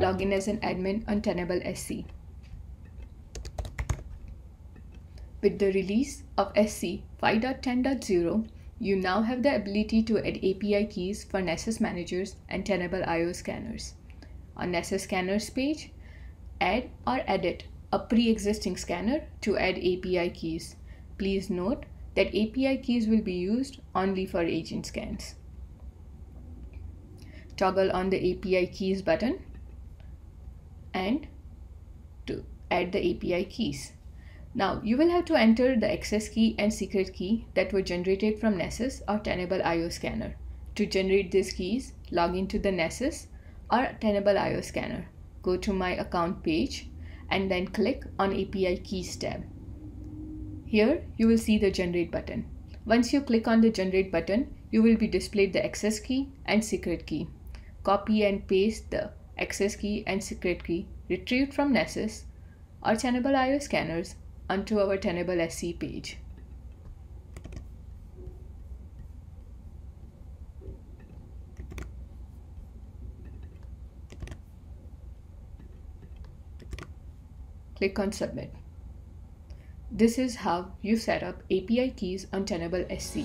Log in as an admin on Tenable SC. With the release of SC 5.10.0, you now have the ability to add API keys for Nessus managers and Tenable IO scanners. On Nessus scanners page, add or edit a pre-existing scanner to add API keys. Please note that API keys will be used only for agent scans. Toggle on the API keys button and to add the API keys. Now you will have to enter the access key and secret key that were generated from Nessus or Tenable IO scanner. To generate these keys, log into the Nessus or Tenable IO scanner. Go to my account page and then click on API keys tab. Here you will see the generate button. Once you click on the generate button, you will be displayed the access key and secret key. Copy and paste the access key and secret key retrieved from Nessus or Tenable IO scanners onto our Tenable SC page. Click on Submit. This is how you set up API keys on Tenable SC.